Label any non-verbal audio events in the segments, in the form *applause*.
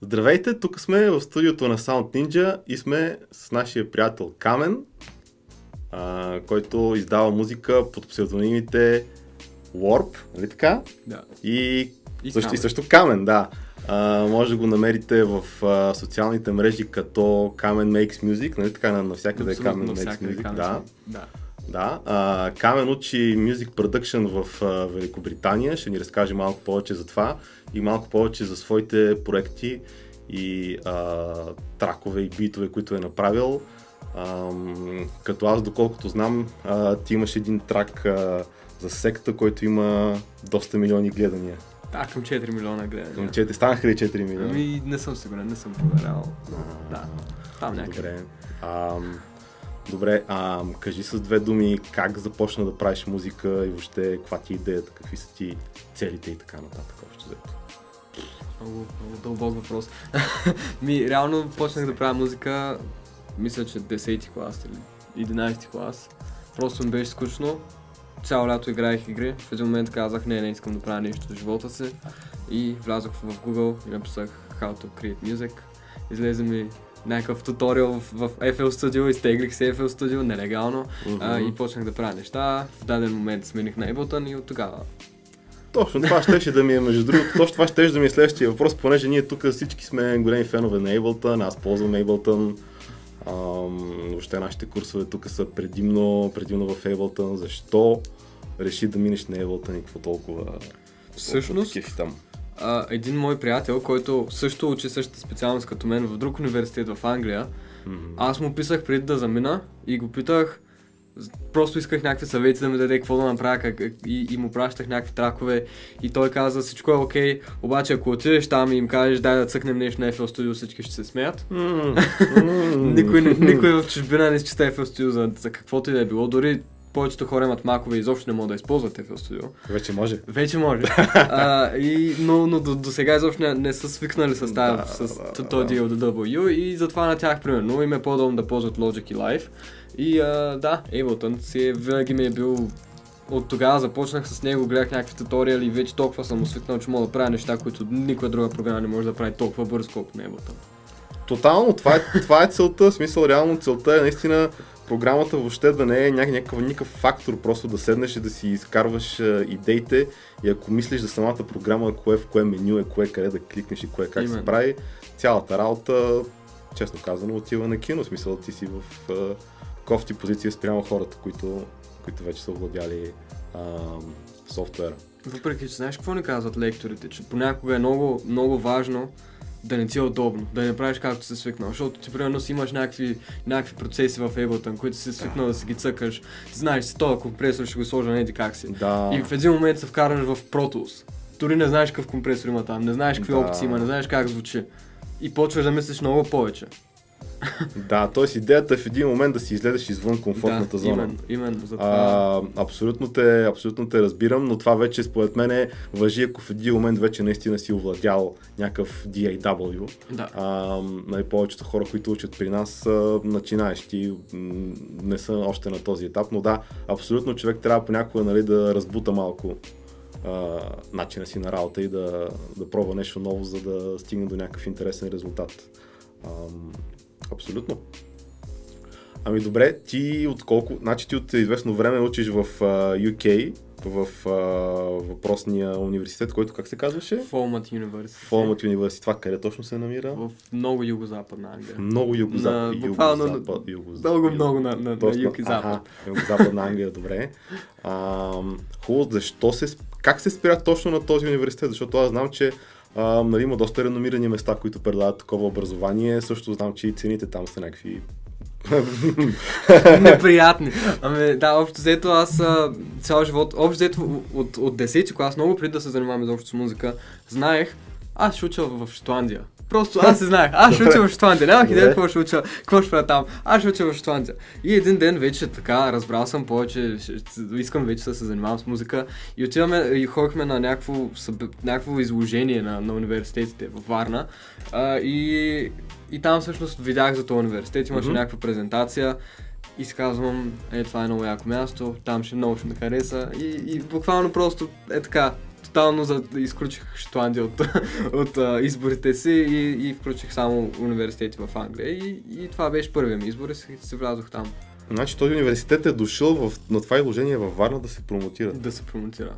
Здравейте, тук сме в студиото на Sound Ninja и сме с нашия приятел Камен, а, който издава музика под псевдонимите Warp, нали така? Да. И, И също, и също Камен, да. А, може да го намерите в а, социалните мрежи като Камен Makes Music, нали така, на- навсякъде е Абсолютно Камен Makes Music, да. Да. Да, а, Камен учи Music Production в а, Великобритания, ще ни разкаже малко повече за това и малко повече за своите проекти и а, тракове и битове, които е направил. Ам, като аз, доколкото знам, а, ти имаш един трак а, за секта, който има доста милиони гледания. Да, към 4 милиона гледания. Към 4, станаха ли 4 милиона? Ами не съм сигурен, не съм проверявал. Да. Там някъде. Добре. Ам, добре, ам, кажи с две думи как започна да правиш музика и въобще каква ти е идеята, какви са ти целите и така нататък. Общо взето. Много, много дълбок въпрос. *laughs* Ми, реално почнах да правя музика, мисля, че 10-ти клас или 11-ти клас. Просто ми беше скучно. Цяло лято играех игри. В един момент казах, не, не искам да правя нещо в живота си. И влязох в Google и написах How to create music. Излезе ми някакъв туториал в, в FL Studio, изтеглих се FL Studio нелегално а, и почнах да правя неща. В даден момент смених на Ableton и от тогава Точно това щеше да ми е, между другото, точно това щеше да ми е следващия въпрос, понеже ние тук всички сме големи фенове на Ableton, аз ползвам Ableton. Ам, въобще нашите курсове тук са предимно, предимно в Ableton. Защо реши да минеш на Ableton и какво толкова Всъщност, там? А, един мой приятел, който също учи същата специалност като мен в друг университет в Англия, Мгм. аз му писах преди да замина и го питах, просто исках някакви съвети да ми даде какво да направя как, и, и му пращах някакви тракове и той каза всичко е окей, обаче ако отидеш там и им кажеш дай да цъкнем нещо на FL Studio всички ще се смеят. М. *laughs* никой, никой в чужбина не счита FL Studio за, за каквото и да е било, дори повечето хора имат макове и изобщо не могат да използват FL Studio. Вече може. Вече може. а, и, но, но до, до сега изобщо не, не са свикнали с, тази, Да, с да, този да. DLW и затова на тях примерно им е по-удобно да ползват Logic и Live. И а, да, Ableton си е, винаги ми е бил от тогава започнах с него, гледах някакви туториали и вече толкова съм усвикнал, че мога да правя неща, които никоя друга програма не може да прави толкова бързо, колкото на Ableton. Тотално, това е, това е целта, в смисъл реално целта е наистина програмата въобще да не е ня- някакъв, никакъв фактор, просто да седнеш и да си изкарваш а, идеите и ако мислиш за самата програма, кое в кое меню е, кое къде да кликнеш и кое как се Именно. прави, цялата работа, честно казано, отива на кино, в смисъл ти си в а, кофти позиция спрямо хората, които, които вече са овладяли а, софтуера. Въпреки, че знаеш какво ни казват лекторите, че понякога е много, много важно да не ти е удобно, да не правиш както си свикнал, защото ти примерно си имаш някакви, някакви процеси в Ableton, които си свикнал да си ги цъкаш, знаеш си този компресор ще го сложа не еди как си. Да. И в един момент се вкараш в Pro Tools. Дори не знаеш какъв компресор има там, не знаеш какви Да. опции има, не знаеш как звучи. И почваш да мислиш много повече. *laughs* Да, т.е. идеята е в един момент да си излезеш извън комфортната да, зона. Именно, именно за това. А, абсолютно, те, абсолютно те разбирам, но това вече според мен е въжи, ако в един момент вече наистина си овладял някакъв DAW. Да. А, нали, повечето хора, които учат при нас, са начинаещи, не са още на този етап, но да, абсолютно човек трябва понякога нали, да разбута малко а, начина си на работа и да, да пробва нещо ново, за да стигне до някакъв интересен резултат. Ам, абсолютно. Ами добре, ти от колко, значи ти от известно време учиш в UK, в въпросния университет, който как се казваше? Фолмът University. Фолмът университет. Това къде точно се намира? В много юго-западна Англия. Много югозапад. На- буквално югозапад, югозапад, Много, много на, на, на Доста- юг и запад. Аха, югозападна Англия, добре. А, хубаво, защо се, как се спря точно на този университет? Защото аз знам, че а, нали, има доста реномирани места, които предлагат такова образование. Също знам, че и цените там са някакви *laughs* неприятни. Ами да, общо взето аз цял живот, общо взето от, от 10 клас, много преди да се занимавам изобщо с музика, знаех, аз ще уча в Шотландия. Просто аз се знаех, аз ще уча в Шотландия, нямах идея какво ще уча, какво ще правя там, аз ще уча в Шотландия. И един ден вече така, разбрал съм повече, искам вече да се занимавам с музика. И отиваме и ходихме на някакво, някакво изложение на, на университетите във Варна. А, и, и там всъщност видях за този университет, имаше Мгм. някаква презентация. И си казвам, е това е много яко място, там ще много ще ме хареса. И, и буквално просто е така, тотално за, изключих Шотландия от, *laughs* от а, изборите си и, и включих само университети в Англия и, и това беше първият ми избор и се, се влязох там. Значи този университет е дошъл в, на това изложение във Варна да се промотира. Да се промотира.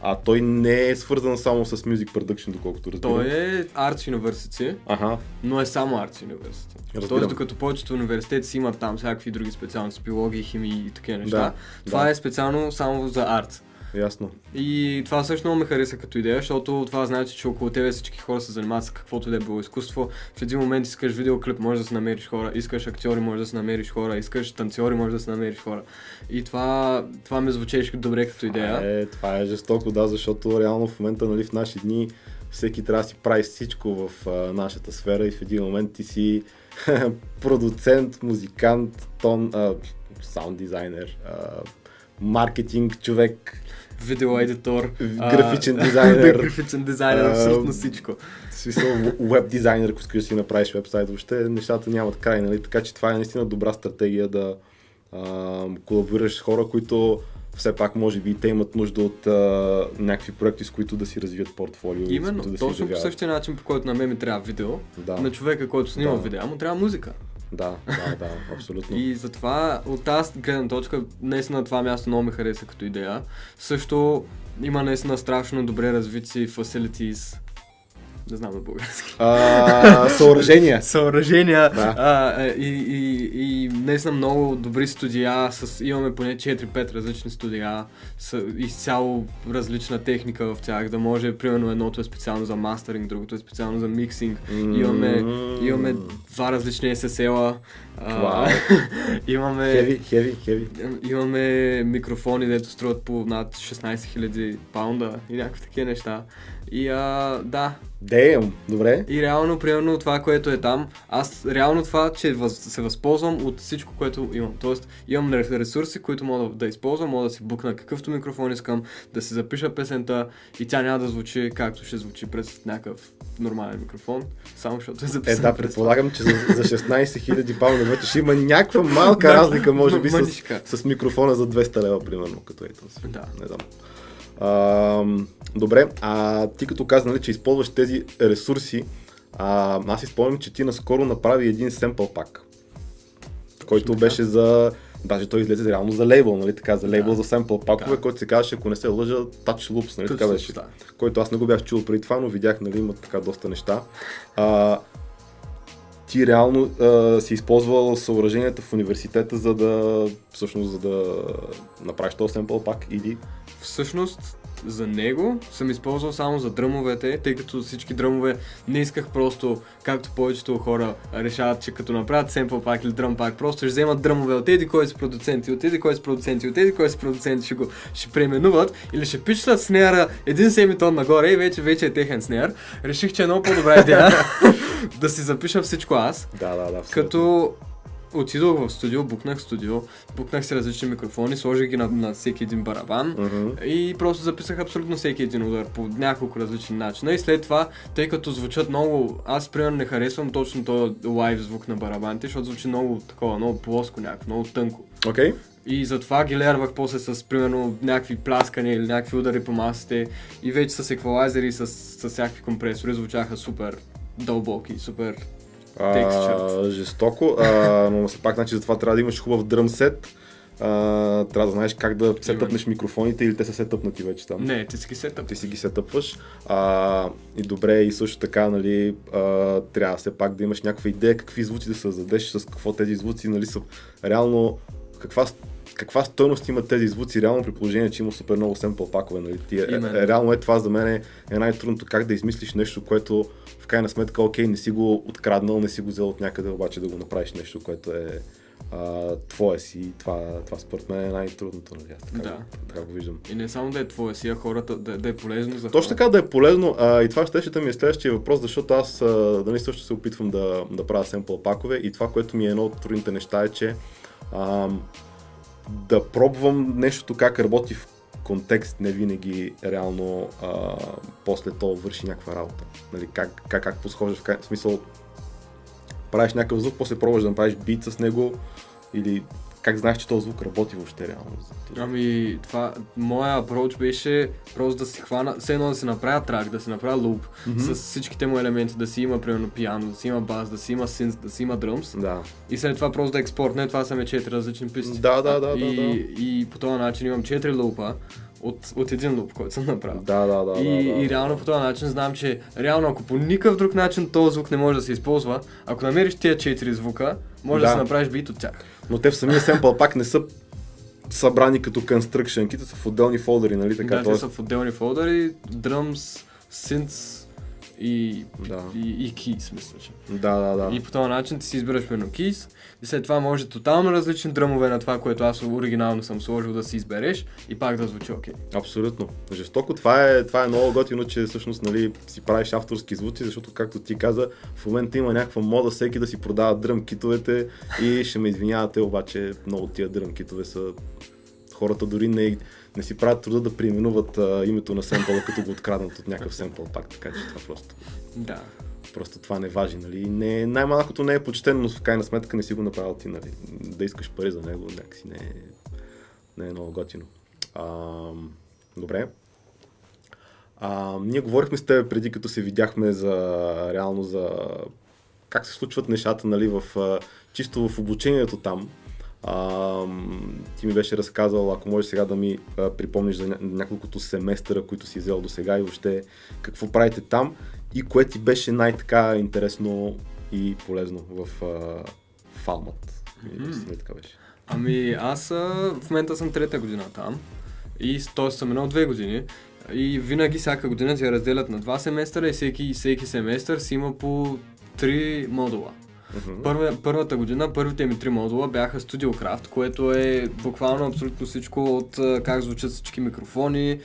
А той не е свързан само с Music Production, доколкото разбирам. Той е Arts University, Ага, но е само Arts University. Разбирам. Тоест, докато повечето университети си имат там всякакви други специалности, биология, химия и такива неща, Да, това да. е специално само за арт. Ясно. И това също много ме хареса като идея, защото това значи, че около тебе всички хора се занимават с каквото да е било изкуство. В един момент искаш видеоклип, може да се намериш хора, искаш актьори, може да се намериш хора, искаш танцори, може да се намериш хора. И това, това ме звучеше добре като идея. Е, това е жестоко, да, защото реално в момента, нали, в наши дни всеки трябва да си прави всичко в а, нашата сфера и в един момент ти си *laughs* продуцент, музикант, тон, а, саунд дизайнер, а, маркетинг човек, Видео едитор, Графичен дизайнер. *laughs* графичен дизайнер, абсолютно всичко. в смисъл веб дизайнер, ако искаш да си направиш вебсайт, въобще нещата нямат край, нали? Така че това е наистина добра стратегия да колаборираш с хора, които все пак може би те имат нужда от а, някакви проекти, с които да си развият портфолио. Именно, да точно по същия начин, по който на мен ми трябва видео, Да. на човека, който снима Да. видео, му трябва музика. Да, да, да, абсолютно. И затова от тази гледна точка, наистина това място много ме хареса като идея. Също има наистина страшно добре развити facilities. Не знам на български. А, съоръжения. Съоръжения Да. а, и, и, и наистина много добри студия. С, имаме поне 4-5 различни студия. С изцяло различна техника в тях. Да може, примерно, едното е специално за мастеринг, другото е специално за миксинг. Имаме, имаме два различни SSL-а. Вау. *laughs* имаме... Хеви, хеви, хеви. Имаме микрофони, дето струват по над 16 000 паунда и някакви такива неща. И а, да, Дейм, добре. и реално, примерно това, което е там, аз реално това, че въз, се възползвам от всичко, което имам. Тоест, имам ре- ресурси, които мога да, да използвам, мога да си букна какъвто микрофон искам, да си запиша песента и тя няма да звучи както ще звучи през някакъв нормален микрофон, само защото е Е, записан да, през предполагам, че за, за 16 000 паунда вече ще има някаква малка разлика, може би, с, с микрофона за 200 лева, примерно, като ето си. Да. Не знам. А, добре, а ти като каза, нали, че използваш тези ресурси, а, аз си спомням, че ти наскоро направи един семпъл пак, който така. беше за... Даже той излезе реално за лейбъл, нали така, за лейбъл Да. за семпъл пакове, Да. който се казваше, ако не се лъжа, Touch Loops, нали така Точно, беше. да. Който аз не го бях чул преди това, но видях, нали, имат така доста неща. А, ти реално а, си използвал съоръженията в университета, за да, всъщност, за да направиш този семпъл пак или... Всъщност, за него съм използвал само за дръмовете, тъй като всички дръмове не исках просто, както повечето хора решават, че като направят семпл пак или дръм пак, просто ще вземат дръмове от еди кой си продуценти, от еди кой си продуценти, от еди кой си продуценти, ще го ще преименуват или ще пичат снеяра един семитон нагоре и вече, вече е техен снеяр. Реших, че е много по-добра идея *laughs* *laughs* да си запиша всичко аз. Да, да, да. абсолютно. Като отидох в студио, букнах студио, букнах си различни микрофони, сложих ги на, на всеки един барабан Мгм. и просто записах абсолютно всеки един удар по няколко различни начина и след това, тъй като звучат много, аз примерно не харесвам точно този лайв звук на барабаните, защото звучи много такова, много плоско някакво, много тънко. Окей. И затова ги лервах после с, примерно, някакви пляскания или някакви удари по масите и вече с еквалайзери и с, с всякакви компресори звучаха супер дълбоки, супер А, жестоко, а, но все пак, значи, затова трябва да имаш хубав дръм сет. А, трябва да знаеш как да сетъпнеш микрофоните или те са сетъпнати вече там. Не, ти си ги сетъп. Ти си ги сетъпваш. А, и добре, и също така, нали, а, трябва все пак да имаш някаква идея какви звуци да създадеш, с какво тези звуци, нали, са реално, каква, каква стойност имат тези звуци, реално при положение, че има супер много семпъл пакове, нали, ти, е, Именно. е, реално е това за мен е, е най-трудното, как да измислиш нещо, което в крайна сметка, окей, не си го откраднал, не си го взел от някъде, обаче да го направиш нещо, което е а, твое си, това, това според мен е най-трудното, нали, аз така, Да. така го виждам. И не само да е твоя си, а хората да, да е полезно за Точно така да е полезно а, и това ще да ми е следващия въпрос, защото аз а, дали също се опитвам да, да правя семпъл пакове и това, което ми е едно от трудните неща е, че а, да пробвам нещото как работи в контекст не винаги реално а, после то върши някаква работа. Нали, как, как, как подхождаш в, в смисъл правиш някакъв звук, после пробваш да направиш бит с него или как знаеш, че този звук работи въобще реално? Ами, това, моя апроч беше просто да си хвана, все едно да се направя трак, да се направя луп, Мгм. с всичките му елементи, да си има, примерно, пиано, да си има бас, да си има синт, да си има дръмс. Да. И след това просто да експортне, това са ме 4 различни писти. Да, да, да, да, и, да. и по този начин имам 4 лупа от, от един луп, който съм направил. Да, да, да. и, да, да. и реално по този начин знам, че реално ако по никакъв друг начин този звук не може да се използва, ако намериш тия 4 звука, може да, Да. се направиш бит от тях. Но те в самия семпъл пак не са събрани като кита, са в отделни фолдери, нали така? да, те са в отделни фолдери, drums, synths и, Да. и, и keys, мисля, че. Да, да, да. И по този начин ти си избираш примерно keys и след това може тотално различни дръмове на това, което аз оригинално съм сложил да си избереш и пак да звучи окей. Абсолютно. Жестоко. Това е, това е много готино, че всъщност нали, си правиш авторски звуци, защото както ти каза, в момента има някаква мода всеки да си продава дръм китовете и ще ме извинявате, обаче много тия дръм китове са хората дори не, не си правят труда да преименуват а, името на семпъла, като го откраднат от някакъв семпъл пак, така че това просто, Да. просто това не важи, нали. Не, най-малкото не е почтено, но в крайна сметка не си го направил ти, нали. Да искаш пари за него, някакси не е, не е много готино. А, добре. А, ние говорихме с теб преди, като се видяхме за реално за как се случват нещата, нали, в, чисто в обучението там. А, ти ми беше разказал, ако можеш сега да ми а, припомниш за ня- няколкото семестъра, които си взел до сега и въобще какво правите там и кое ти беше най-така интересно и полезно в а, Фалмат. Mm-hmm. така беше. Ами аз а, в момента съм трета година там и т.е. съм минал две години и винаги всяка година се разделят на два семестъра и всеки, всеки семестър си има по три модула. Мгм. Първа, първата година, първите ми три модула бяха StudioCraft, което е буквално абсолютно всичко от как звучат всички микрофони,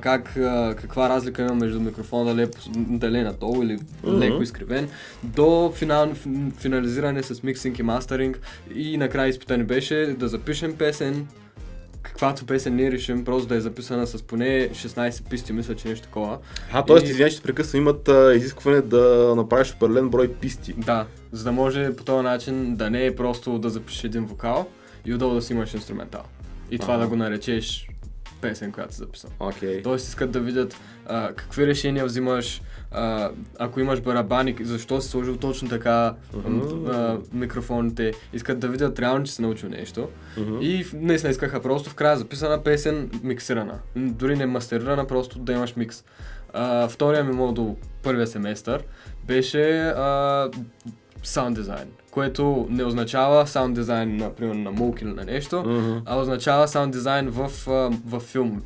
как, каква разлика има между микрофона дали, е дали е надолу или Мгм. леко изкривен, до финал, фин- финализиране с миксинг и мастеринг и накрая изпитане беше да запишем песен, каквато песен ние решим, просто да е записана с поне 16 писти, мисля, че нещо такова. А, т.е. И- извинявай, че те прекъсвам, имат а, изискване да направиш определен брой писти. Да, за да може по този начин да не е просто да запишеш един вокал и отдолу да си имаш инструментал. И това Ага. да го наречеш песен, която си записал. Окей. Тоест искат да видят а, какви решения взимаш, а, ако имаш барабани, защо си сложил точно така Мгм. а, микрофоните, искат да видят реално, че си научил нещо. Мгм. И наистина искаха просто в края записана песен, миксирана. Дори не мастерирана, просто да имаш микс. А, втория ми модул, първия семестър, беше а, саунд дизайн, което не означава саунд дизайн, например, на мулк или на нещо, Мгм. а означава саунд дизайн в, в филм.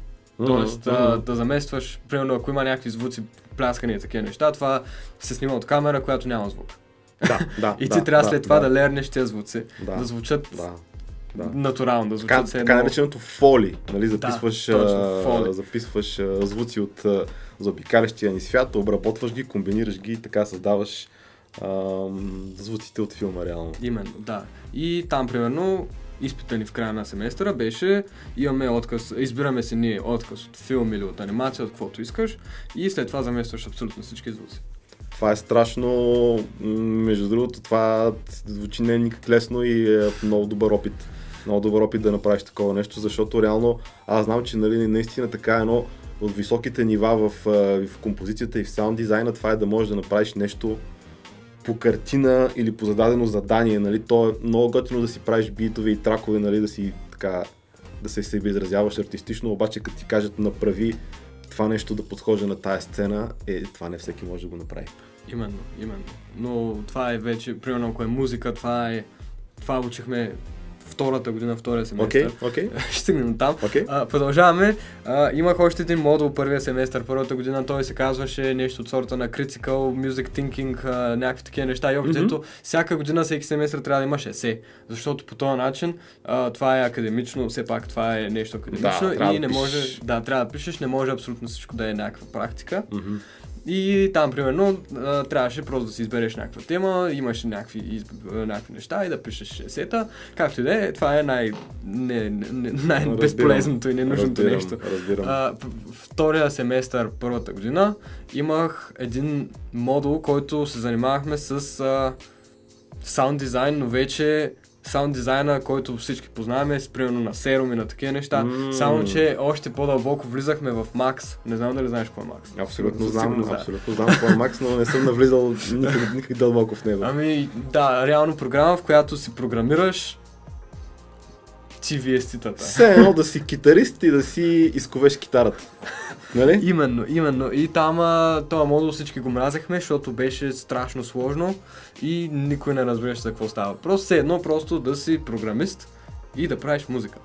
Тоест Мгм. а, да заместваш, примерно ако има някакви звуци, пляскания и такива неща, това се снима от камера, която няма звук. Да, да. *laughs* И да, ти трябва да, след това да, да, лернеш тези звуци, Да, да, звучат да. Да. натурално, да звучат Така, все така едно- нареченото фоли, нали, записваш, точно, а, фоли. записваш звуци от заобикалящия ни свят, обработваш ги, комбинираш ги и така създаваш звуците от филма реално. Именно, да. И там, примерно, изпита ни в края на семестъра беше, имаме отказ, избираме си ние отказ от филм или от анимация, от каквото искаш и след това заместваш абсолютно всички звуци. Това е страшно, между другото, това звучи не е никак лесно и е много добър опит. Много добър опит да направиш такова нещо, защото реално аз знам, че нали, наистина така едно от високите нива в, в композицията и в саунд дизайна, това е да можеш да направиш нещо по картина или по зададено задание, нали, то е много готино да си правиш битове и тракове, нали, да си така, да се себе изразяваш артистично, обаче като ти кажат направи това нещо да подхожда на тая сцена, е, това не всеки може да го направи. Именно, именно. Но това е вече, примерно ако е музика, това е, това учихме втората година, втория семестър. Окей, окей, *laughs* Ще стигнем там. окей. А, продължаваме. А, имах още един модул първия семестър, първата година. Той се казваше нещо от сорта на Critical Music Thinking, а, някакви такива неща. И общо ето, всяка година, всеки семестър трябва да имаш есе. Защото по този начин а, това е академично, все пак това е нещо академично Да, и не може, да, трябва да пишеш, не може абсолютно всичко да е някаква практика. Мгм. И там, примерно, трябваше просто да си избереш някаква тема, имаш някакви, изб... а, някакви неща и да пишеш есета. Както и да е, това е най... не, не, най-безполезното и ненужното разбирам, нещо. Разбирам. А, втория семестър, първата година, имах един модул, който се занимавахме с а, саунд дизайн, но вече саунд дизайна, който всички познаваме, с примерно на Serum и на такива неща. М. Само, че още по-дълбоко влизахме в Max. Не знам дали знаеш кой е Max. Абсолютно знам, абсолютно знам какво е Макс, но не съм навлизал никак, никак дълбоко в него. Ами, да, реално програма, в която си програмираш TVST-тата. Все едно да си китарист и да си изковеш китарата. Нали? Именно, именно. И там този модул всички го мразехме, защото беше страшно сложно и никой не разбираше за какво става. Просто все едно просто да си програмист и да правиш музика.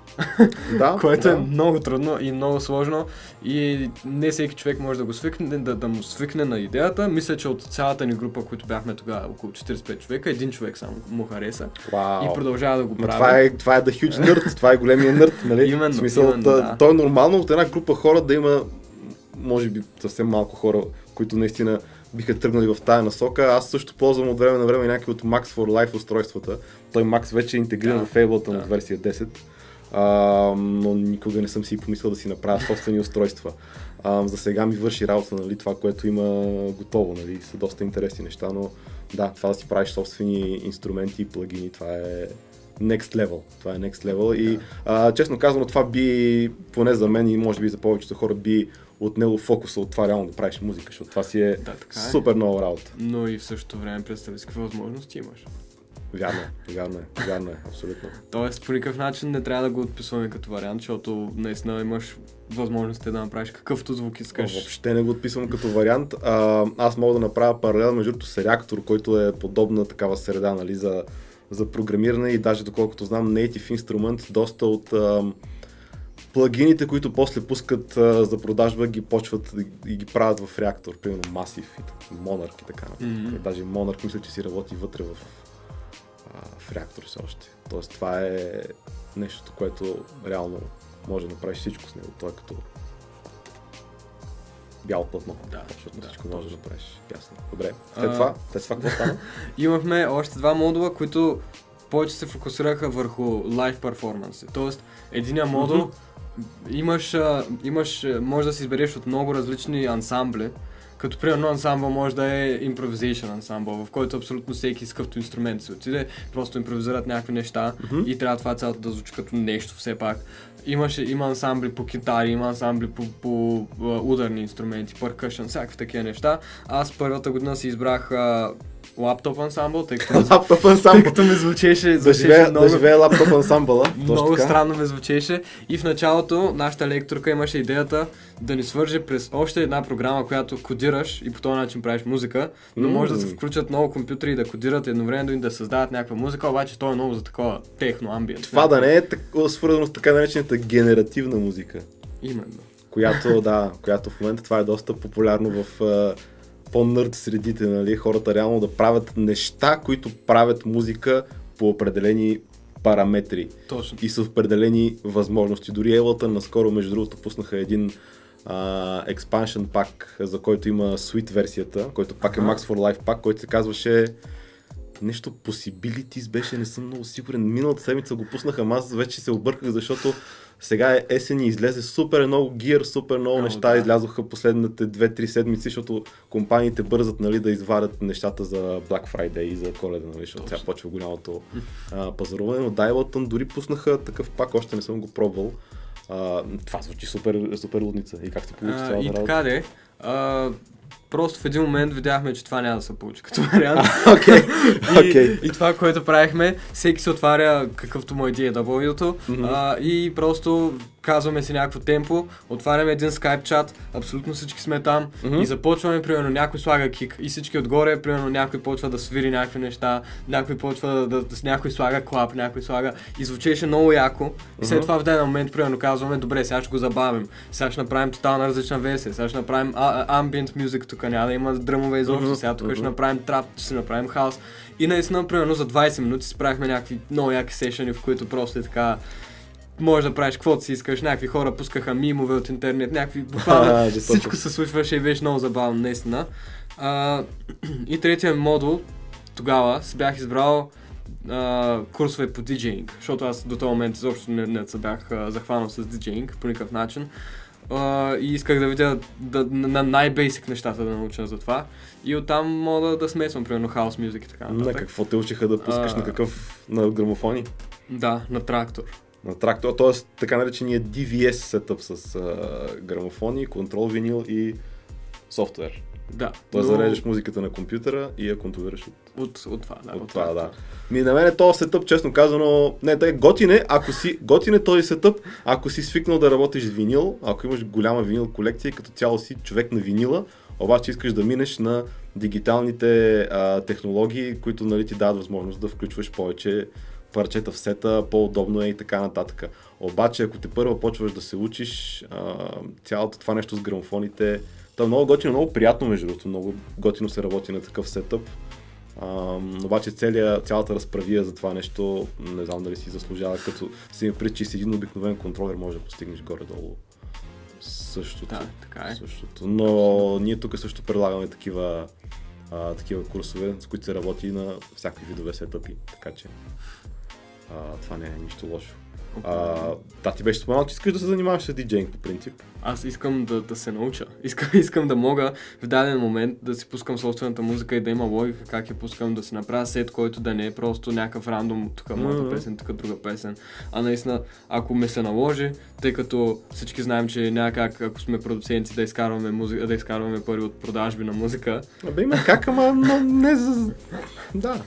Да, *laughs* Което да. е много трудно и много сложно и не всеки човек може да го свикне, да, да му свикне на идеята. Мисля, че от цялата ни група, които бяхме тогава, около 45 човека, един човек само му хареса Вау. и продължава да го прави. това е, това е the huge *laughs* nerd, това е големия нърд, нали? Именно, смисъл, именно, да, да. То е нормално от една група хора да има, може би съвсем малко хора, които наистина биха тръгнали в тая насока. Аз също ползвам от време на време някакви от Max for Life устройствата. Той Max вече е интегриран Да, в Ableton да. от версия 10. А, но никога не съм си помислил да си направя собствени устройства. А, за сега ми върши работа, нали, това, което има готово, нали, са доста интересни неща, но да, това да си правиш собствени инструменти и плагини, това е next level. Това е next level и а, честно казано това би, поне за мен и може би за повечето хора, би отнело фокуса от това реално да правиш музика, защото това си е, Да, така е. супер много работа. Но и в същото време представи си какви възможности имаш. Вярно е, вярно е, вярно е, абсолютно. Тоест, по никакъв начин не трябва да го отписваме като вариант, защото наистина имаш възможност да направиш какъвто звук искаш. Въобще не го отписвам като вариант. А, аз мога да направя паралел между другото с реактор, който е подобна такава среда нали, за, за програмиране и даже доколкото знам Native Instrument, доста от ам, плагините, които после пускат а, за продажба, ги почват и ги правят в реактор, примерно Massive и Monarch и така. нататък. И Даже Monarch мисля, че си работи вътре в, а, в реактор все още. Тоест това е нещото, което реално може да направиш всичко с него. Той е като бяло платно. Да, Защото да, всичко може да направиш. Ясно. Добре. След А, това, след това какво стана? *laughs* Имахме още два модула, които повече се фокусираха върху лайв перформанс. Тоест, единия модул имаш, имаш, може да си избереш от много различни ансамбли, като примерно ансамбъл може да е improvisation ансамбъл, в който абсолютно всеки с какъвто инструмент се отиде, просто импровизират някакви неща Мгм. и трябва това цялото да звучи като нещо все пак. Имаше, има ансамбли по китари, има ансамбли по, по а, ударни инструменти, перкъшън, всякакви такива неща. Аз първата година си избрах а, лаптоп ансамбъл, тъй като, Лаптоп тъй ансамбъл. като ми звучеше, Да живее, много, да живее лаптоп ансамбъла. *laughs* Много така. странно ме звучеше и в началото нашата лекторка имаше идеята да ни свърже през още една програма, която кодираш и по този начин правиш музика, но М. може да се включат много компютри и да кодират едновременно и да създават някаква музика, обаче то е много за такова техно амбиент. Това да не е свързано с така наречената генеративна музика, Именно. която, да, която в момента това е доста популярно в по-нърд средите, нали? Хората реално да правят неща, които правят музика по определени параметри Точно. и с определени възможности. Дори Ableton наскоро, между другото, пуснаха един expansion пак, за който има Suite версията, който пак е. Max for Life пак, който се казваше нещо Possibilities беше, не съм много сигурен. Миналата седмица го пуснаха, аз вече се обърках, защото сега есен и излезе супер много гир, супер много О, неща да. излязоха последните 2-3 седмици, защото компаниите бързат нали, да извадят нещата за Black Friday и за коледа, нали, защото сега почва голямото а, пазаруване, но Dialton дори пуснаха такъв пак, още не съм го пробвал. А, това звучи супер, супер лудница. И как се получи цялата и работа? така де. А, просто в един момент видяхме, че това няма да се получи като вариант. *laughs* Окей, И, окей. и това, което правихме, всеки се отваря какъвто му е DAW-то Мгм. а, и просто казваме си някакво темпо, отваряме един скайп чат, абсолютно всички сме там Мгм. и започваме, примерно някой слага кик и всички отгоре, примерно някой почва да свири някакви неща, някой почва да, да, да някой слага клап, някой слага и звучеше много яко и след това в даден момент, примерно казваме, добре, сега ще го забавим, сега ще направим тотална различна версия, сега ще направим а- а- ambient music, тук няма да има дръмове изобщо, Мгм, сега тук ще мгм. направим трап, ще си направим хаос. И наистина, примерно за 20 минути си правихме някакви много яки сешени, в които просто е така може да правиш каквото си искаш, някакви хора пускаха мимове от интернет, някакви буквално *laughs* всичко се случваше и беше много забавно, наистина. А, и третия модул, тогава си бях избрал а, курсове по диджейнг, защото аз до този момент изобщо не, не се бях а, захванал с диджейнг по никакъв начин. а, и исках да видя да, на най-бейсик нещата да науча за това. И оттам мога да, да смесвам, примерно, хаус мюзик и така На нататък. какво те учиха да пускаш А. на какъв, на грамофони? Да, на трактор. На трактор, т.е. така наречения DVS сетъп с а, грамофони, контрол винил и софтуер. Да. Тоест но зареждаш музиката на компютъра и я контролираш от, От, от това, да. от от това, да. трактора. Ми на мен е този сетъп, честно казано, не, готин е, ако си, готин е този сетъп, ако си свикнал да работиш с винил, ако имаш голяма винил колекция и като цяло си човек на винила, обаче искаш да минеш на дигиталните а, технологии, които нали, ти дават възможност да включваш повече парчета в сета, по-удобно е и така нататък. Обаче, ако те първа почваш да се учиш, а, цялото това нещо с грамофоните, то е много готино, много приятно между другото, много готино се работи на такъв сетъп. Ам, обаче целия, цялата разправия за това нещо, не знам дали си заслужава, като си ми пред, че с един обикновен контролер може да постигнеш горе-долу същото. Да, така е. същото. Но ние тук също предлагаме такива, а, такива курсове, с които се работи на всякакви видове сетъпи, така че а, това не е нищо лошо. А, да, ти беше споменал, че искаш да се занимаваш с диджейнг по принцип. Аз искам да, да се науча. *laughs* Искам, искам да мога в даден момент да си пускам собствената музика и да има логика как я пускам, да си направя сет, който да не е просто някакъв рандом, тук моята песен, тук друга песен. А наистина, ако ме се наложи, тъй като всички знаем, че няма как, ако сме продуценти, да изкарваме, музика, да изкарваме пари от продажби на музика, Абе има как, ама но не за... Да.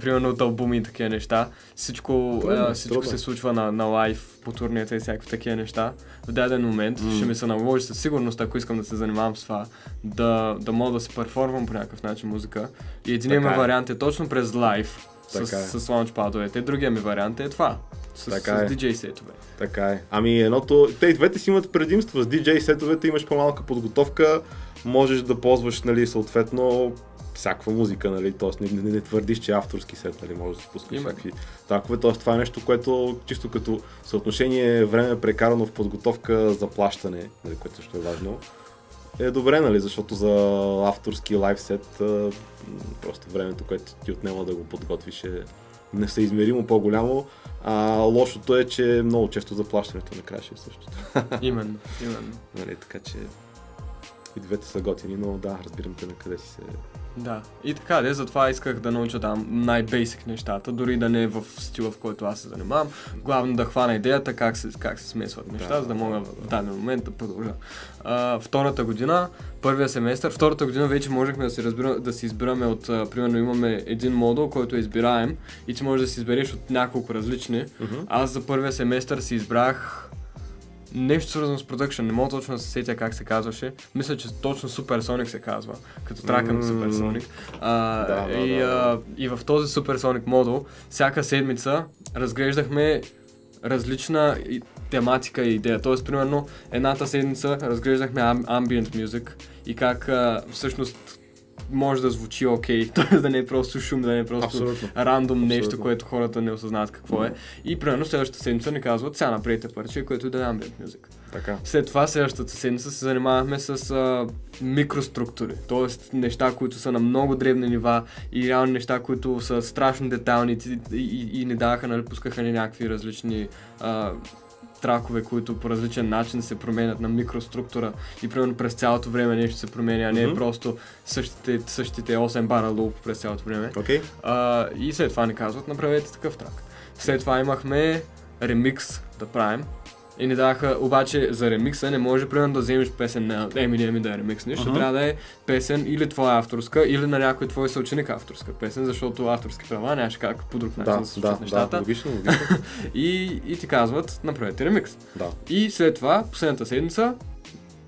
примерно от албуми и такива неща. Всичко, Трудно, а, всичко трудно. се случва на, на лайв по турнията и всякакви такива неща. В даден момент М. ще ми се наложи със сигурност, ако искам да се занимавам с това, да, да мога да се перформвам по някакъв начин музика. И единият ми е. вариант е точно през лайв с, е. с лаунчпадовете. Другия ми вариант е това. С, Така с е. DJ сетове. Така е. Ами едното, те и двете си имат предимства. С DJ сетовете имаш по-малка подготовка, можеш да ползваш, нали, съответно, всякаква музика, нали, т.е. Не, не, не, твърдиш, че е авторски сет, нали, можеш да си пускаш всякакви такове, т.е. това е нещо, което чисто като съотношение време прекарано в подготовка за плащане, нали, което също е важно, е добре, нали, защото за авторски лайв сет просто времето, което ти отнема да го подготвиш е несъизмеримо по-голямо, а лошото е, че много често заплащането накрая ще е същото. *laughs* именно, именно. Нали, така че и двете са готини, но да, разбирам те на къде си се... Да. И така, де, затова исках да науча там най-бейсик нещата, дори да не е в стила, в който аз се занимавам. Главно да хвана идеята как се, как се смесват неща, Да, за да мога да, в да. даден момент да продължа. А, втората година, първия семестър, втората година вече можехме да си, разбира, да си избираме от, а, примерно имаме един модул, който е избираем и ти можеш да си избереш от няколко различни. Аз за първия семестър си избрах нещо свързано с продъкшн, не мога точно да се сетя как се казваше. Мисля, че точно Supersonic се казва, като трака на М. Supersonic. А, Да, да, и, да, а, и в този Supersonic модул, всяка седмица разглеждахме различна тематика и идея. Тоест, примерно, едната седмица разглеждахме ambient music и как а, всъщност може да звучи окей, *laughs* т.е. да не е просто шум, да не е просто Абсолютно. рандом нещо, Абсолютно. което хората не осъзнават какво е. И примерно следващата седмица ни казват, сега направете парче, което да е ambient music. Така. След това следващата седмица се занимавахме с а, микроструктури, т.е. неща, които са на много дребни нива и реални неща, които са страшно детайлни и, и, и не даваха, нали, пускаха ни някакви различни а, тракове, които по различен начин се променят на микроструктура и примерно през цялото време нещо се променя, а не Мгм. просто същите, същите 8 бара луп през цялото време. Окей? А, и след това ни казват, направете такъв трак. След това имахме ремикс да правим. И ни даха, обаче за ремикса не може примерно да вземеш песен на Eminem и да я ремикснеш, ще Аха. трябва да е песен или твоя авторска, или на някой твой съученик авторска песен, защото авторски права нямаше как по друг начин Да, да, се да, случат да, нещата. логично, *laughs* логично. И, и ти казват, направете ремикс. да. И след това, последната седмица,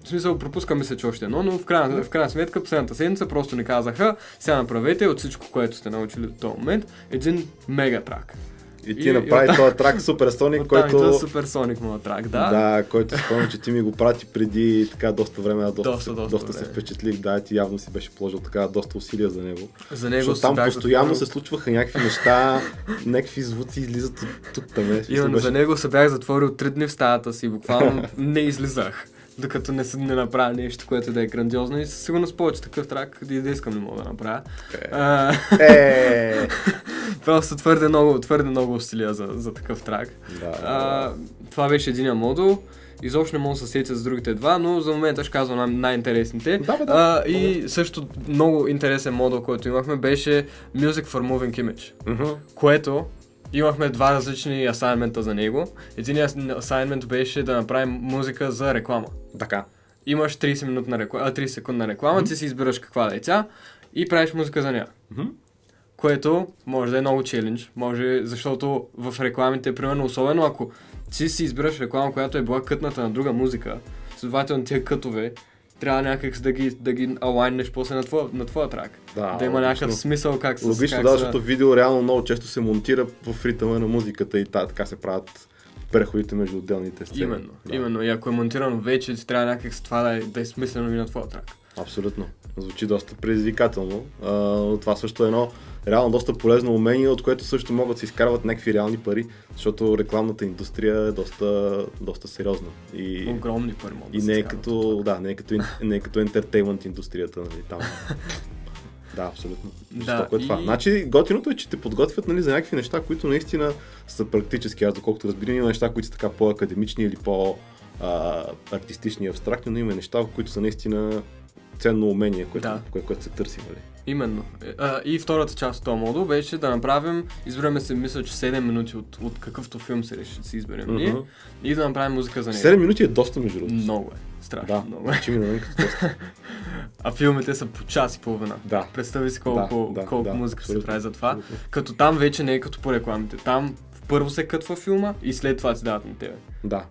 в смисъл, пропускаме се, че още едно, но в крайна, в крайна сметка, последната седмица просто ни казаха, сега направете от всичко, което сте научили до този момент, един мега трак. И И- ти и направи оттам- този трак Супер Соник, Оттам който... идва Supersonic моят трак, да. Да, който спомням, че ти ми го прати преди така доста време, доста, Доста, се, доста доста се впечатлих, да, ти явно си беше положил така доста усилия за него. За него Защото там постоянно се случваха някакви неща, някакви звуци излизат от тук там. е, Именно беше- за него се бях затворил три дни в стаята си, буквално *laughs* не излизах. Докато не, не направя нещо, което да е грандиозно и със сигурност повече такъв трак и да искам не мога да направя. Е. А, Е, *laughs* просто твърде много, твърде много усилия за, за такъв трак. да, А, това беше един модул изобщо не мога да се сетя с другите два, но за момента ще казвам най- най-интересните. Да, бе, да. А, и също много интересен модул, който имахме, беше Music for Moving Image, Мгм. което имахме два различни асайнмента за него. Единият асайнмент беше да направим музика за реклама. Така. Имаш 30, минутна реклама, а, 30 секундна реклама, ти си избираш каква да е тя и правиш музика за нея. Мгм. Което може да е много челендж, може, защото в рекламите, примерно, особено ако ти си избираш реклама, която е била кътната на друга музика, следователно тия кътове, трябва някак да ги, да ги алайнеш после на твоя, на твоя трак. Да, да има логично. някакъв смисъл как се Логично, как да, защото видео реално много често се монтира в ритъма на музиката и та, така се правят преходите между отделните сцени. Именно, да. именно. И ако е монтирано вече, ти трябва някак с това да е, да е смислено и на твоя трак. Абсолютно. Звучи доста предизвикателно. А, но това също е едно реално доста полезно умение, от което също могат да се изкарват някакви реални пари, защото рекламната индустрия е доста, доста сериозна. И, Огромни пари могат и да не е като, това. да, не е като, не е като ентертеймент индустрията, нали, там. Да, абсолютно. Да, е това. и- Значи, готиното е, че те подготвят нали, за някакви неща, които наистина са практически. Аз доколкото разбирам, има неща, които са така по-академични или по-артистични и абстрактни, но има неща, които са наистина ценно умение, което, Да. кое, което се търси. Нали? Именно. Е, А, и втората част от този модул беше да направим, избираме се, мисля, че 7 минути от, от какъвто филм се реши да си изберем ние Мгм. и да направим музика за него. 7 минути е доста между другото. Много е. Страшно Да, много е. звучи ми доста. *laughs* А филмите са по час и половина. Да. Представи си колко, Да, да, колко да, музика се абсолютно, прави за това. абсолютно. Като там вече не е като по рекламите. Там първо се кътва филма и след това ти дават на тебе. *laughs* Да.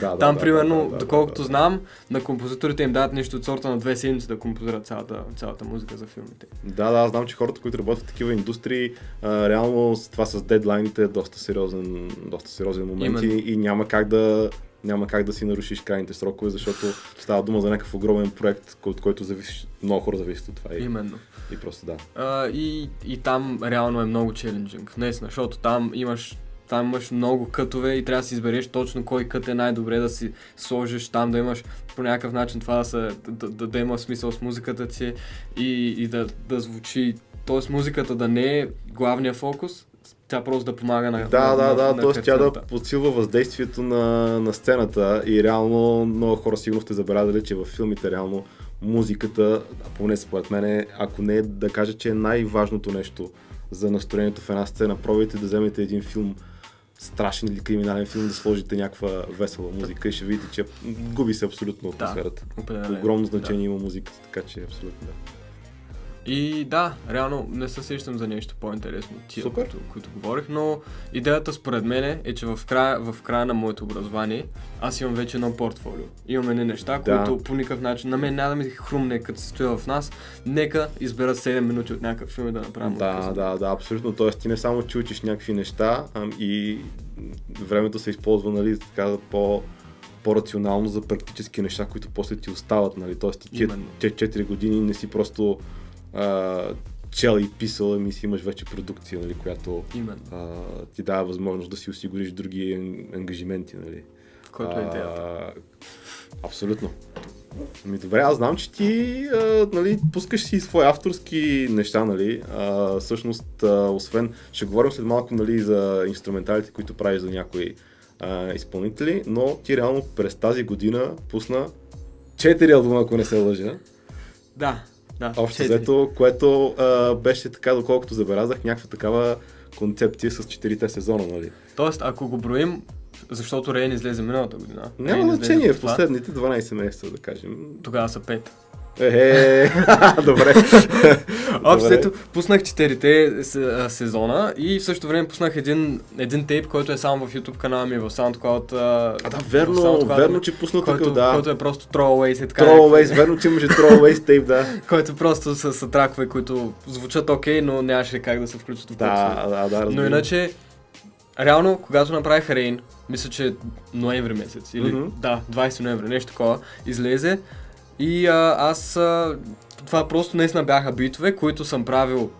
да, Там, да, примерно, да, да, доколкото да, да. знам, на композиторите им дават нещо от сорта на две седмици да композират цялата, цялата музика за филмите. Да, да, аз знам, че хората, които работят в такива индустрии, а, реално това с дедлайните е доста сериозен, доста сериозен момент и, и няма как да няма как да си нарушиш крайните срокове, защото става дума за някакъв огромен проект, от който зависи, много хора зависят от това. И, Именно. и просто да. А, и, и там реално е много челенджинг. Наистина, защото там имаш там имаш много кътове и трябва да си избереш точно кой кът е най-добре да си сложиш там, да имаш по някакъв начин това да, се, да, да, да има смисъл с музиката ти и, и да, да звучи, т.е. музиката да не е главния фокус, тя просто да помага на Да, на, да, да, на т.е. тя да подсилва въздействието на, на сцената и реално много хора сигурно сте забелязали, че във филмите реално музиката, поне според мен, ако не е да кажа, че е най-важното нещо за настроението в една сцена, пробвайте да вземете един филм, страшен или криминален филм, да сложите някаква весела музика и ще видите, че губи се абсолютно атмосферата. Определено, Огромно да. значение има музиката, така че абсолютно да. И да, реално не се сещам за нещо по-интересно от тия, Супер. които, които говорих, но идеята според мен е, че в края, в края на моето образование аз имам вече едно портфолио. Имам едни неща, Да. които по никакъв начин на мен няма да ми хрумне като се стоя в нас. Нека избера 7 минути от някакъв филм и да направим Да, музика. да, да, абсолютно. Тоест ти не само че учиш някакви неща, а и времето се използва, нали, така по по-рационално за практически неща, които после ти остават, нали. Тоест ти те 4 години не си просто а, чел и писал, ами си имаш вече продукция, нали, която Именно. а, ти дава възможност да си осигуриш други ан- ангажименти, нали. Който е идеята. Абсолютно. Ми добре, аз знам, че ти а, нали, пускаш си свои авторски неща, нали. А, всъщност, а, освен, ще говорим след малко нали, за инструменталите, които правиш за някои а, изпълнители, но ти реално през тази година пусна 4 албума, ако не се лъжа. Да, да. Общо четири. взето, което а, беше така, доколкото забелязах, някаква такава концепция с 4 сезона, нали. Тоест, ако го броим, защото Рейн излезе миналата година. Няма значение, в последните 12 месеца, да кажем. Тогава са 5. Е, *laughs* добре. *laughs* Общо ето, пуснах четирите а, сезона и в същото време пуснах един, един тейп, който е само в YouTube канала ми, в SoundCloud. А, да, верно, SoundCloud, верно, че пусна който, такъв, да. който е просто Throwaways и така. Throwaways, верно, че имаше Throwaways тейп, да. *laughs* Който просто са, са тракове, които звучат окей, но нямаше как да се включат в Да, да, да, Но разбирам. иначе, реално, когато направих Рейн, мисля, че ноември месец, или Мгм. да, 20 ноември, нещо такова, излезе. И а, аз, а, това просто наистина бяха битове, които съм правил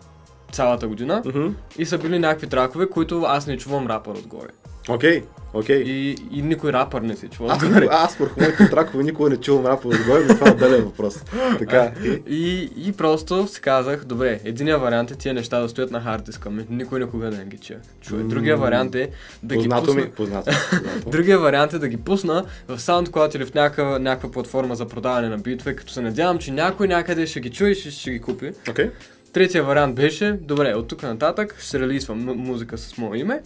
цялата година Мгм. и са били някакви тракове, които аз не чувам рапър отгоре. Окей, окей. И, и никой рапър не се чува. Аз, никога- аз върху моите тракове никога не чувам рапа отгоре, но това е отделен въпрос. Така. И, И, просто си казах, добре, единия вариант е тия неща да стоят на хард диска ми, никой никога да не ги чуе. чуе. Другия вариант е да ги познато пусна... ми, познато. познато. *laughs* Другия вариант е да ги пусна в SoundCloud или в някаква, някаква платформа за продаване на битове, като се надявам, че някой някъде ще ги чуе и ще, ще ги купи. Окей. Третия вариант беше, добре, от тук нататък ще релизвам м- музика с мое име,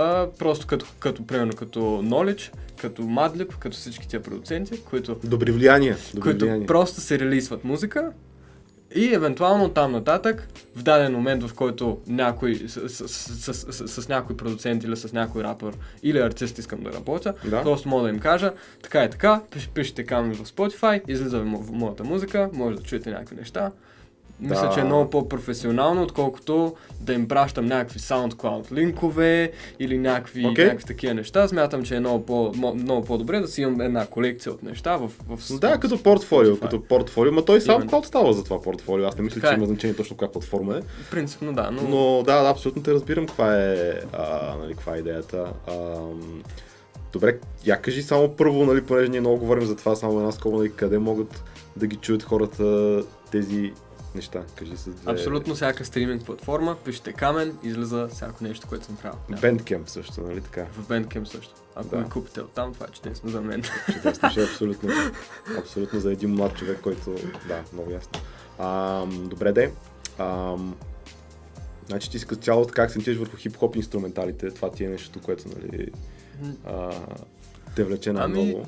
а, просто като, като, примерно, като Knowledge, като Madlib, като всички тия продуценти, които, Добри влияния. Добри които влияния. просто се релизват музика и евентуално там нататък, в даден момент, в който някой с, с, с, с, с, с някой продуцент или с някой рапър или артист искам да работя, Да. просто мога да им кажа, така и така, пиш, пишете камери в Spotify, излиза в моята музика, може да чуете някакви неща. Мисля, Да. че е много по-професионално, отколкото да им пращам някакви SoundCloud линкове или някакви, Окей. някакви такива неща. Смятам, че е много, по, много по-добре да си имам една колекция от неща в, в Да, в- като портфолио, Spotify. като портфолио, ма той сам Именно. става за това портфолио. Аз не мисля, Така че има значение точно коя платформа е. Принципно да, но... Но да, да, абсолютно те разбирам каква е, а, нали, каква е идеята. Ам, добре, я кажи само първо, нали, понеже ние много говорим за това, само една скоба, нали, къде могат да ги чуят хората тези неща. Кажи с две... Абсолютно всяка стриминг платформа, пишете камен, излиза всяко нещо, което съм правил. Bandcamp също, нали така? В Bandcamp също. Ако Да. ми купите оттам, това е чудесно за мен. Чудесно, ще е *laughs* абсолютно, абсолютно за един млад човек, който, да, много ясно. Ам, добре, де. Ам, значи ти си като цяло така акцентираш върху хип-хоп инструменталите. Това ти е нещо, което, нали, а, те влече на Ами, много.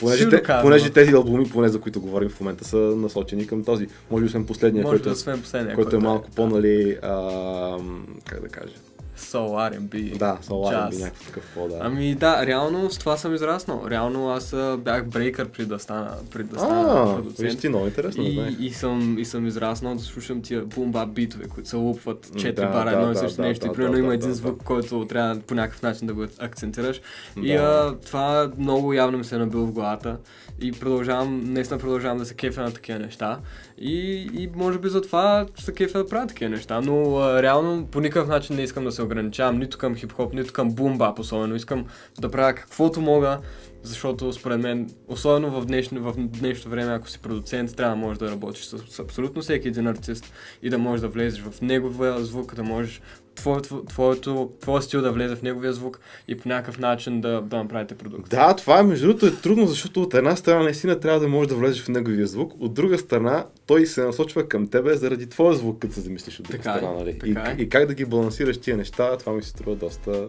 Понеже, те, понеже тези албуми, поне за които говорим в момента, са насочени към този. Може би съм последния, Може който, да свем последния, който е който малко по, нали, ам, как да кажа, Soul, R&B. да, би Джаз. някакъв такъв по, да. Ами да, реално с това съм израснал. Реално аз бях брейкър преди да стана, преди да стана а, виж ти, много интересно, знаех. И, и, съм, и съм израснал да слушам тия бумба битове, които се лупват М, 4 да, бара да, едно и да, също да, нещо. да, и примерно да, има да, един да, звук, който трябва по някакъв начин да го акцентираш. И Да. а, това много явно ми се е набило в главата. И продължавам, наистина продължавам да се кефя на такива неща. И, и може би затова се кефя да правя такива неща. Но а, реално по никакъв начин не искам да се ограничавам нито към хип-хоп, нито към бумба особено. Искам да правя каквото мога, защото според мен, особено в днешно, в днешно време, ако си продуцент, трябва да можеш да работиш с, с абсолютно всеки един артист и да можеш да влезеш в неговия звук, да можеш твоето, твоето, твоя стил да влезе в неговия звук и по някакъв начин да, да направите продукт. Да, това е между другото е трудно, защото от една страна наистина трябва да можеш да влезеш в неговия звук, от друга страна той се насочва към тебе заради твоя звук, като се замислиш от друга Така е, страна. Нали? така е. и, и, как да ги балансираш тия неща, това ми се струва доста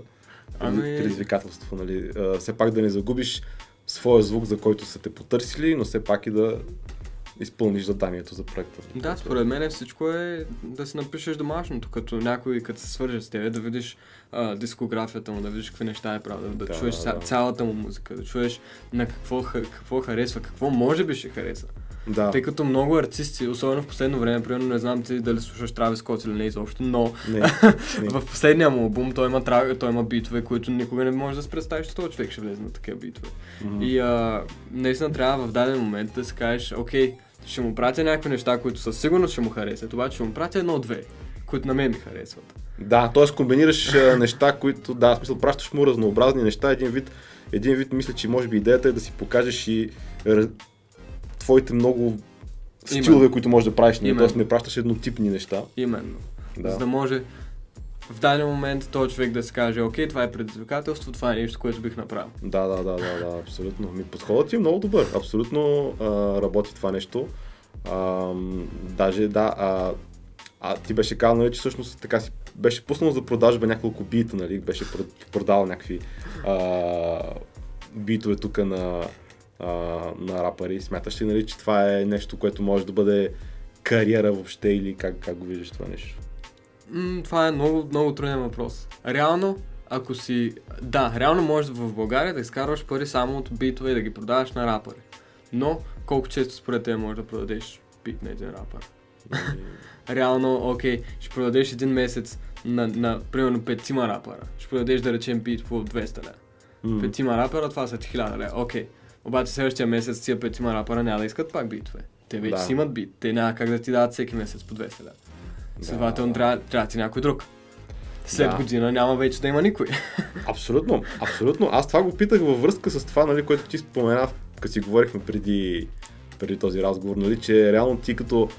Ами- предизвикателство. Нали? А, все пак да не загубиш своя звук, за който са те потърсили, но все пак и да изпълниш заданието за проекта. Да, според мен всичко е да си напишеш домашното, като някой, като се свърже с тебе, да видиш а, дискографията му, да видиш какви неща е правил, да, да, чуеш да, ця, да. цялата му музика, да чуеш на какво, какво харесва, какво може би ще хареса. Да, Тъй като много артисти, особено в последно време, примерно не знам ти дали слушаш Травис Скот или не изобщо, но не, *laughs* не. в последния му албум той има, трав... той има битове, които никога не можеш да си представиш, че този човек ще влезе на такива битове. Мгм. И а, наистина трябва в даден момент да си кажеш, окей, ще му пратя някакви неща, които със сигурност ще му харесат, обаче ще му пратя едно-две, които на мен ми харесват. Да, т.е. комбинираш неща, които, да, в смисъл, пращаш му разнообразни неща. Един вид, един вид мисля, че може би идеята е да си покажеш и твоите много стилове, Именно. които можеш да правиш. Т.е. Именно. не пращаш еднотипни неща. Именно. Да. За да може в даден момент този човек да си каже, окей, това е предизвикателство, това е нещо, което бих направил. Да, да, да, да, да, абсолютно. Ми подходът ти е много добър. Абсолютно а, работи това нещо. А, даже, да, а, а ти беше казал, нали, че всъщност така си беше пуснал за продажба няколко бита, нали, беше прод- продал някакви а, битове тук на, а, на рапъри. Смяташ ли, нали, че това е нещо, което може да бъде кариера въобще или как, как го виждаш това нещо? М, това е много, много труден въпрос. Реално, ако си... Да, реално можеш в България да изкарваш пари само от битове и да ги продаваш на рапъри. Но, колко често според те можеш да продадеш бит на един рапър? Реално, окей, ще продадеш един месец на, на примерно петима рапъра. Ще продадеш да речем бит по 200 лева. Петима рапъра, това са ти 1000 лева. Окей. Обаче следващия месец тия петима рапъра няма да искат пак битове. Те вече Да. си имат бит. Те няма как да ти дадат всеки месец по 200 лева. да. Следователно трябва, трябва ти някой друг. след Да. година няма вече да има никой. *laughs* Абсолютно, абсолютно. Аз това го питах във връзка с това, нали, което ти спомена, като си говорихме преди, преди този разговор, нали, че реално ти като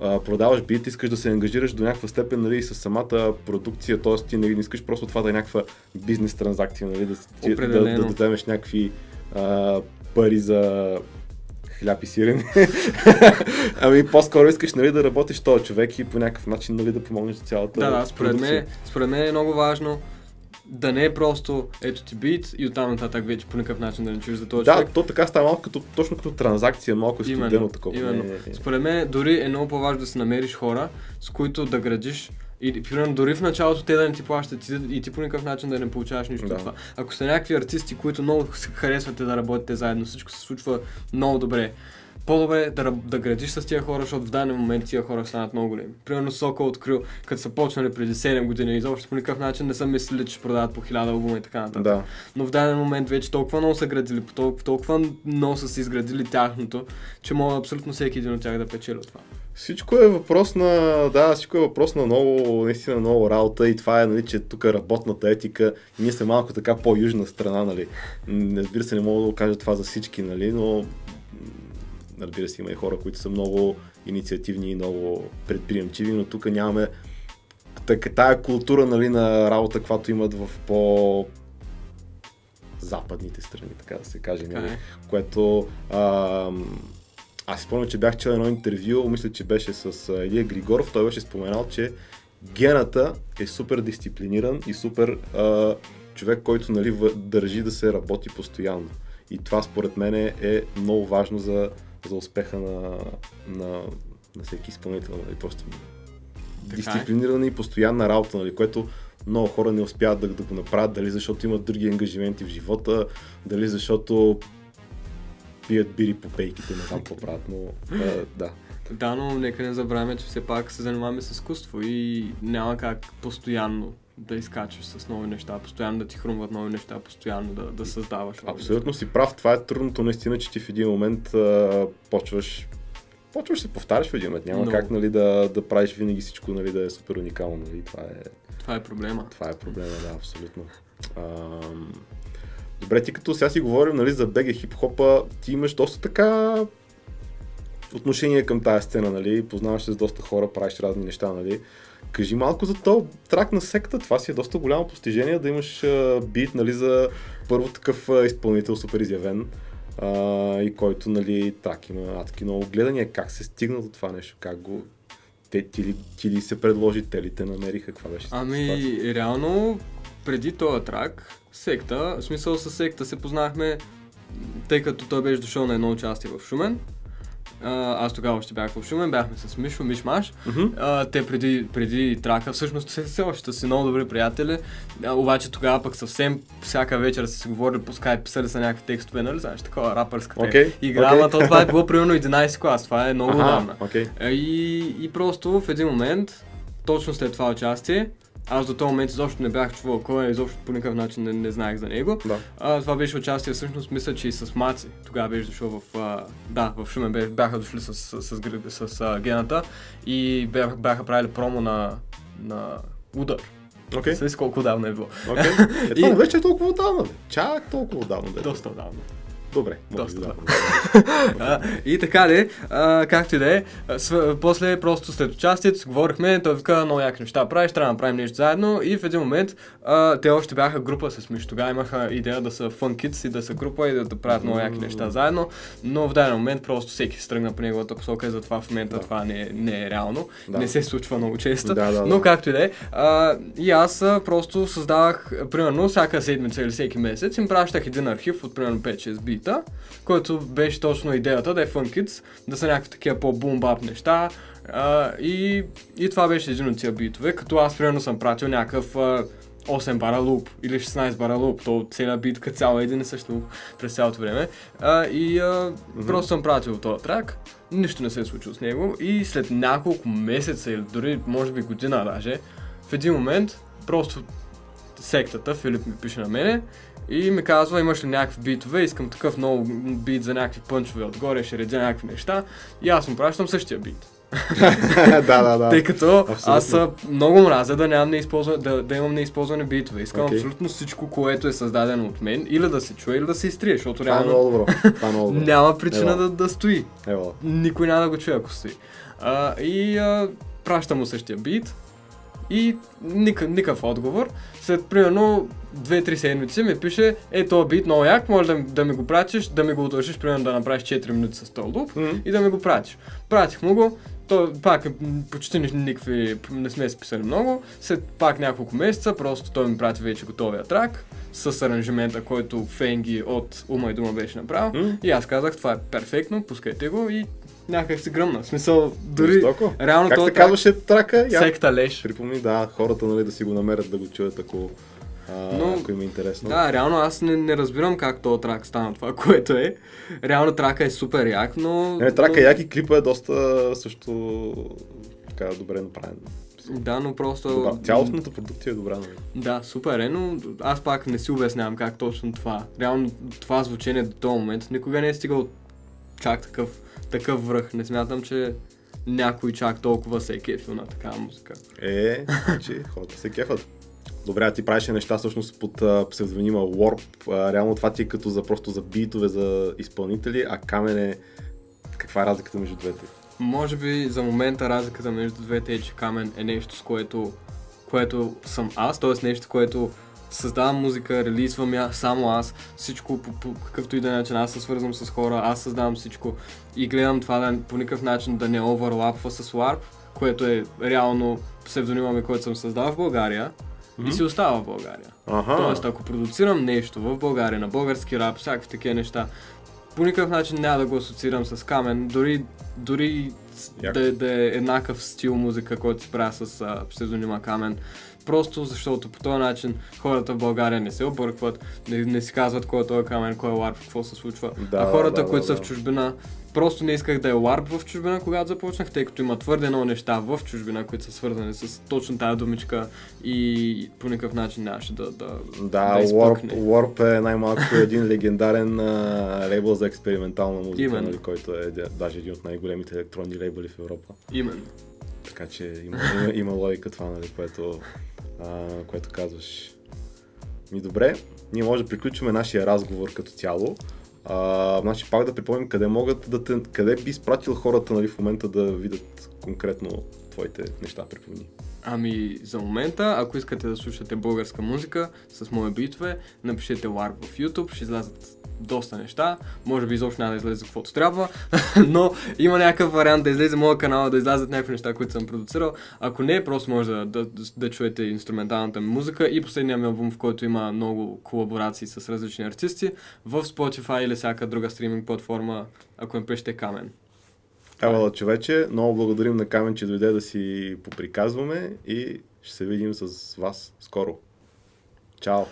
а, продаваш бит, искаш да се ангажираш до някаква степен нали, с самата продукция, т.е. ти нали, не искаш просто това да е някаква бизнес транзакция, нали, да, ти- да, да, да вземеш някакви а, пари за хляб и сирене. *laughs* ами по-скоро искаш нали, да работиш този човек и по някакъв начин нали, да помогнеш за цялата Да, да, според мен, според мен е много важно да не е просто ето ти бит и оттам нататък вече по никакъв начин да не чуеш за този Да, човек. то така става малко като, точно като транзакция, малко студено Именно, такова. именно. Не, не. Според мен дори е много по-важно да си намериш хора, с които да градиш и примерно дори в началото те да не ти плащат и, и ти по никакъв начин да не получаваш нищо Да. от това. Ако сте някакви артисти, които много харесвате да работите заедно, всичко се случва много добре. По-добре е да, да градиш с тия хора, защото в даден момент тия хора станат много големи. Примерно Соко открил, като са почнали преди 7 години, изобщо по никакъв начин не са мислили, че ще продават по 1000 албума и така нататък. Да. Но в даден момент вече толкова много са градили, толкова, толкова много са си изградили тяхното, че мога абсолютно всеки един от тях да печели от това. Всичко е въпрос на, да, всичко е въпрос на много, наистина много работа и това е, нали, че тук работната етика, ние сме малко така по-южна страна, нали. Разбира се, не мога да кажа това за всички, нали, но разбира се, има и хора, които са много инициативни и много предприемчиви, но тук нямаме така, тая култура, нали, на работа, каквато имат в по западните страни, така да се каже. Нали е. което а, аз спомням, че бях чел едно интервю, мисля, че беше с Илия Григоров, той беше споменал, че гената е супер дисциплиниран и супер а, човек, който нали, държи да се работи постоянно. И това според мен е много важно за, за успеха на, на, на всеки изпълнител. Нали? Просто Така е. дисциплинирана и постоянна работа, нали? което много хора не успяват да, да го направят, дали защото имат други ангажименти в живота, дали защото пият бири по пейките, не знам какво правят, но а, да. Да, но нека не забравяме, че все пак се занимаваме с изкуство и няма как постоянно да изкачваш с нови неща, постоянно да ти хрумват нови неща, постоянно да, да създаваш Абсолютно си прав, това е трудното наистина, че ти в един момент а, почваш почваш се повтаряш в един момент. Няма Много. как нали, да, да правиш винаги всичко нали, да е супер уникално. Нали. Това, е. Това е проблема. това е проблема, да, абсолютно. Ам, Добре, ти като сега си говорим нали, за БГ хип-хопа, ти имаш доста така отношение към тази сцена, нали? Познаваш се с доста хора, правиш разни неща, нали? Кажи малко за то трак на секта. Това си е доста голямо постижение да имаш а, бит, нали, за първо такъв а, изпълнител, супер изявен. А, и който, нали, трак има адски много гледания. Как се стигна до това нещо? Как го... Те, ти, ли, ти ли се предложи, те ли те намериха? Каква беше Ами, ситуацията? реално, преди този трак, секта, в смисъл с секта се познахме, тъй като той беше дошъл на едно участие в Шумен. А, аз тогава още бях в Шумен, бяхме с Мишо, Мишмаш. А, те преди, преди трака, всъщност все, все още са си много добри приятели, а, обаче тогава пък съвсем всяка вечер са си говорили по скайп, писали са някакви текстове, нали, знаеш, такова рапърска Окей, игра, ама то това е било примерно 11 клас, това е много отдавна. Е, И, и просто в един момент, точно след това участие, аз до този момент изобщо не бях чувал кой е, изобщо по никакъв начин не, не знаех за него. Да. А, това беше участие, всъщност мисля, че и с Маци. Тогава беше дошъл в... А, да, в Шумен бяха дошли с, с, с, гри- с, а, гената и бяха, бяха правили промо на, на Удар. Okay. колко давно е било. Окей. *laughs* Е, това И- не беше толкова отдавна. Чак толкова отдавна. Доста давно. Добре, Доста да. И така де, а, както и да е, после просто след участието си говорихме, той вика много яки неща правиш, трябва да направим нещо заедно и в един момент а, те още бяха група с Миш. Тогава имаха идея да са Fun Kids и да са група и да, да правят много яки неща заедно, но в даден момент просто всеки се тръгна по неговата посока и затова в момента Да. това не, е- не е реално. Да. Не се случва много често. Да, да, но да. както и да е. И аз просто създавах, примерно, всяка седмица или всеки месец им пращах един архив от примерно 5-6 бита, който беше точно идеята да е Fun Kids, да са някакви такива по-бум-бап неща. А, и, и това беше един от тия битове, като аз примерно съм пратил някакъв а, 8 бара луп или 16 бара луп, то целият бит като цяло е един и същ луп през цялото време. А, и а, просто съм пратил този трак, нищо не се е случило с него и след няколко месеца или дори може би година даже, в един момент просто сектата, Филип ми пише на мене и ми казва, имаш ли някакви битове, искам такъв много бит за някакви пънчове отгоре, ще редя някакви неща. И аз му пращам същия бит. *laughs* да, да, да. Тъй като Абсолютно. аз много мразя да, нямам неизползване, да, да имам неизползвани битове. Искам Окей. абсолютно всичко, което е създадено от мен, или да се чуе, или да се изтрие, защото Това е много добро. Това е много добро. няма причина Ева. да, да стои. Ева. Никой няма да го чуе, ако стои. А, и а, праща му същия бит и никакъв, никакъв отговор. След примерно 2-3 седмици ми пише, е, този бит много як, може да, ми- да ми го пратиш, да ми го удължиш, примерно да направиш 4 минути с този луп М. и да ми го пратиш. Пратих му го, то пак е, почти ни- никакви, не сме списали много. След пак няколко месеца, просто той ми прати вече готовия трак с аранжимента, който Фенги от Ума и Дума беше направил. М. И аз казах, това е перфектно, пускайте го и някак се гръмна. В смисъл, дори Жестоко. реално Как се трак, казваше трака? Я... секта леш. Припомни, да, хората нали, да си го намерят да го чуят, ако, а, Но- ако им е интересно. Да, реално аз не, не разбирам как този трак стана това, *laughs* което е. Реално трака е супер як, но... Не, трака но... як и клипа е доста също така добре направен. Да, но просто... Добра. Цялостната продукция е добра, нали? Да, супер е, но аз пак не си обяснявам как точно това. Реално това звучение до този момент никога не е стигал чак такъв, такъв връх. Не смятам, че някой чак толкова се е кефил на такава музика. Е, значи хората се кефат. Добре, а ти правиш неща всъщност под а, псевдонима Warp. А, реално това ти е като за просто за битове, за изпълнители, а Камен е... Каква е разликата между двете? Може би за момента разликата между двете е, че Камен е нещо, с което, което съм аз, т.е. нещо, което създавам музика, релизвам я само аз, всичко по, по какъвто и да е начин, аз се свързвам с хора, аз създавам всичко и гледам това да, по никакъв начин да не оверлапва с Warp, което е реално псевдонима ми, който съм създал в България и си остава в България. Аха. Тоест, ако продуцирам нещо в България, на български рап, всякакви такива неща, по никакъв начин няма да го асоциирам с камен, дори, дори. Да, да е еднакъв стил музика, който се правя с а, псевдонима камен. Просто защото по този начин хората в България не се объркват, не, не си казват кой е този камен, кой е ларп, какво се случва. Да, а хората, да, които да, са да. в чужбина, просто не исках да е ларп в чужбина, когато започнах, тъй като има твърде много неща в чужбина, които са свързани с точно тази думичка и по никакъв начин нямаше да, да, Да, да Warp, изпъкне. Warp е най-малко един легендарен а, лейбъл за експериментална музика, Именно. нали, който е да- даже един от най-големите електронни лейбъли в Европа. Именно. Така че има, има, има логика това, нали, което, а, което казваш. Ми добре, ние може да приключим нашия разговор като цяло. А, значи пак да припомним къде могат да те, къде би изпратил хората нали, в момента да видят конкретно твоите неща, припомни. Ами, за момента, ако искате да слушате българска музика с мои битове, напишете Warp в YouTube, ще излязат доста неща. Може би изобщо няма да излезе каквото трябва, *laughs* но има някакъв вариант да излезе моя канал, да излязат някакви неща, които съм продуцирал. Ако не, просто може да, да, да, чуете инструменталната ми музика и последния ми албум, в който има много колаборации с различни артисти, в Spotify или всяка друга стриминг платформа, ако напишете Камен. Ева, човече, много благодарим на Камен, че дойде да си поприказваме и ще се видим с вас скоро. Чао!